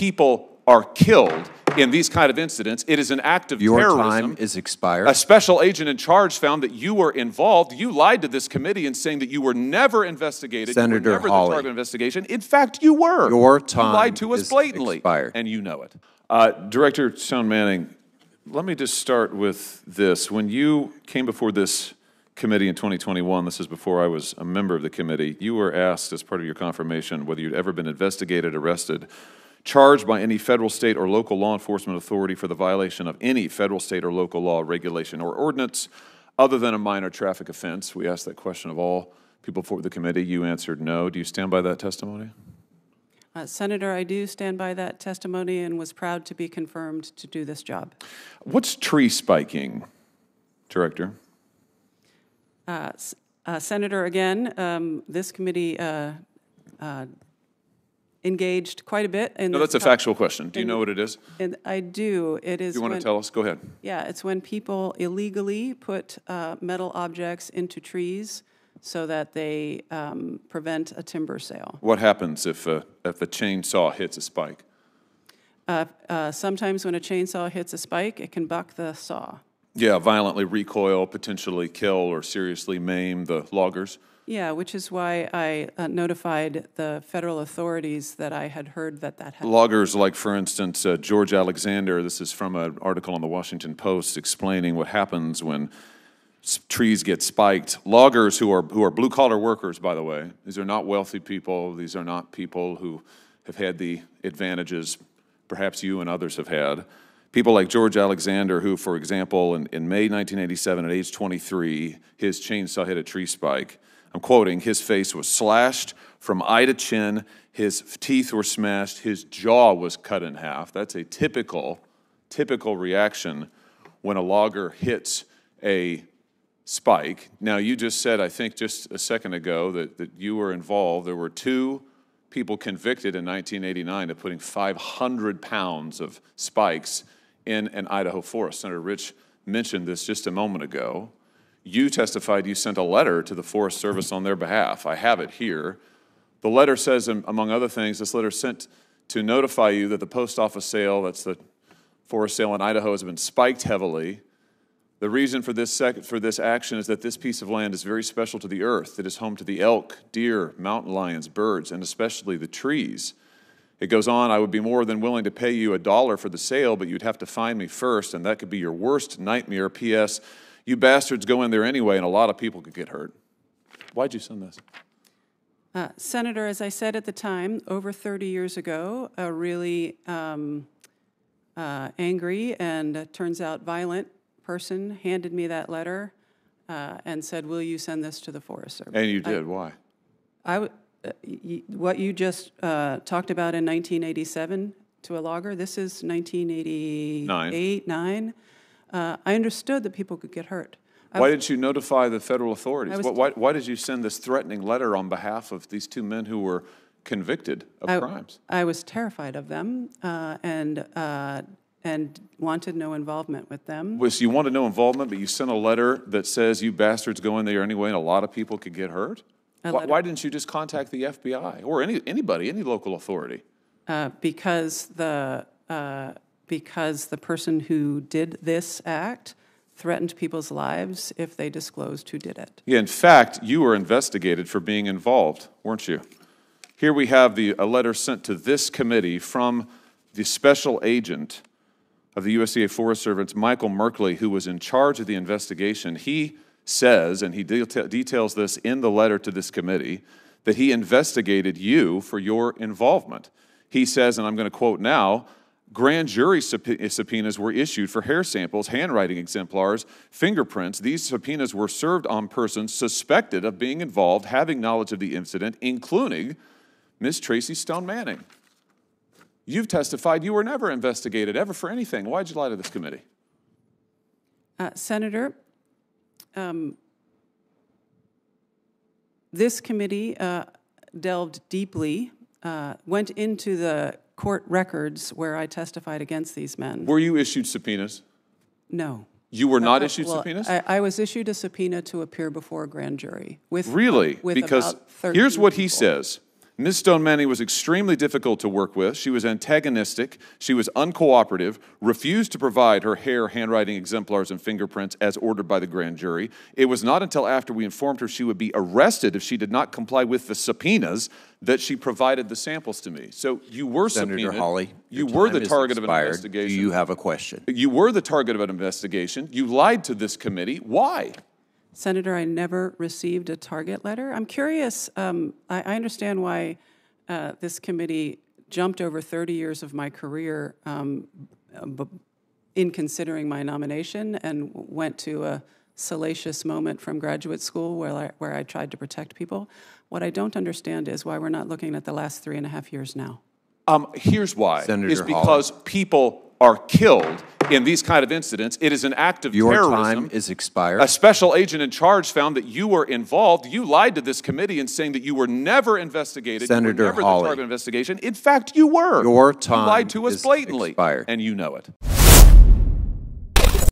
people are killed in these kind of incidents, it is an act of Your terrorism. time is expired. A special agent in charge found that you were involved. You lied to this committee in saying that you were never investigated. you Senator were never Hawley. the target of investigation. In fact, you were. Your You time lied to us is blatantly, expired. and you know it. Uh, Director Stone Manning, let me just start with this. When you came before this committee in 2021, this is before I was a member of the committee, you were asked as part of your confirmation whether you'd ever been investigated, arrested, charged by any federal, state, or local law enforcement authority for the violation of any federal, state, or local law, regulation, or ordinance other than a minor traffic offense. We asked that question of all people before the committee. You answered no. Do you stand by that testimony? Uh, Senator, I do stand by that testimony and was proud to be confirmed to do this job. What's tree spiking, Director? Uh, uh, Senator, again, um, this committee uh, uh, engaged quite a bit in No, this that's a factual question. Do you know what it is? And I do. It is You want to when- tell us? Go ahead. Yeah, it's when people illegally put uh, metal objects into trees so that they um, prevent a timber sale. What happens if a, if a chainsaw hits a spike? Uh, uh, Sometimes when a chainsaw hits a spike, it can buck the saw. Yeah, violently recoil, potentially kill or seriously maim the loggers. Yeah, which is why I uh, notified the federal authorities that I had heard that that had. Loggers, like for instance, uh, George Alexander, this is from an article on the Washington Post explaining what happens when s- trees get spiked. Loggers who are, who are blue collar workers, by the way, these are not wealthy people, these are not people who have had the advantages perhaps you and others have had. People like George Alexander, who, for example, in, in May 1987, at age 23, his chainsaw hit a tree spike. I'm quoting, his face was slashed from eye to chin, his teeth were smashed, his jaw was cut in half. That's a typical, typical reaction when a logger hits a spike. Now, you just said, I think just a second ago, that, that you were involved. There were two people convicted in 1989 of putting 500 pounds of spikes in an Idaho forest. Senator Risch mentioned this just a moment ago. You testified you sent a letter to the Forest Service on their behalf. I have it here. The letter says, among other things, this letter sent to notify you that the post office sale, that's the forest sale in Idaho, has been spiked heavily. The reason for this, sec- for this action is that this piece of land is very special to the earth. It is home to the elk, deer, mountain lions, birds, and especially the trees. It goes on, I would be more than willing to pay you a dollar for the sale, but you'd have to find me first, and that could be your worst nightmare. P.S. You bastards go in there anyway, and a lot of people could get hurt. Why'd you send this? Uh, Senator, as I said at the time, over 30 years ago, a really um, uh, angry and uh, turns out violent person handed me that letter uh, and said, Will you send this to the Forest Service? And you did. Why? I w- uh, what you just uh, talked about in 1987 to a logger, this is 1988, 9. Uh, I understood that people could get hurt. I Why was- didn't you notify the federal authorities? Why, why, why did you send this threatening letter on behalf of these two men who were convicted of I- crimes? I was terrified of them uh, and, uh, and wanted no involvement with them. Was you wanted no involvement, but you sent a letter that says you bastards go in there anyway, and a lot of people could get hurt? Why, why didn't you just contact the FBI or any, anybody, any local authority? Uh, because the uh, because the person who did this act threatened people's lives if they disclosed who did it. Yeah, in fact, you were investigated for being involved, weren't you? Here we have the, a letter sent to this committee from the special agent of the USDA Forest Service, Michael Merkley, who was in charge of the investigation. He says, and he deta- details this in the letter to this committee, that he investigated you for your involvement. He says, and I'm going to quote now, Grand jury subpo- subpoenas were issued for hair samples, handwriting exemplars, fingerprints. These subpoenas were served on persons suspected of being involved, having knowledge of the incident, including Miss Tracy Stone Manning. You've testified you were never investigated ever for anything. Why'd you lie to this committee? Uh, Senator, um, this committee uh, delved deeply, uh, went into the court records where I testified against these men. Were you issued subpoenas? No. You were not Uh, issued well, subpoenas? I, I was issued a subpoena to appear before a grand jury with Really? with because here's what he says. Ms. Stone Manning was extremely difficult to work with. She was antagonistic. She was uncooperative, refused to provide her hair, handwriting exemplars, and fingerprints as ordered by the grand jury. It was not until after we informed her she would be arrested if she did not comply with the subpoenas that she provided the samples to me. So you were Senator subpoenaed. Hawley, You were the target of an investigation. Do you have a question? You were the target of an investigation. You lied to this committee. Why? Senator, I never received a target letter. I'm curious, um, I, I understand why uh, this committee jumped over 30 years of my career um, b- in considering my nomination and went to a salacious moment from graduate school where I, where I tried to protect people. What I don't understand is why we're not looking at the last three and a half years now. Um, here's why. Senator Is Hawley. because people are killed in these kind of incidents. It is an act of Your terrorism. time is expired. A special agent in charge found that you were involved. You lied to this committee in saying that you were never investigated. you Senator were never Hawley. the target investigation. In fact, you were. Your You time lied to us is blatantly, expired. and you know it.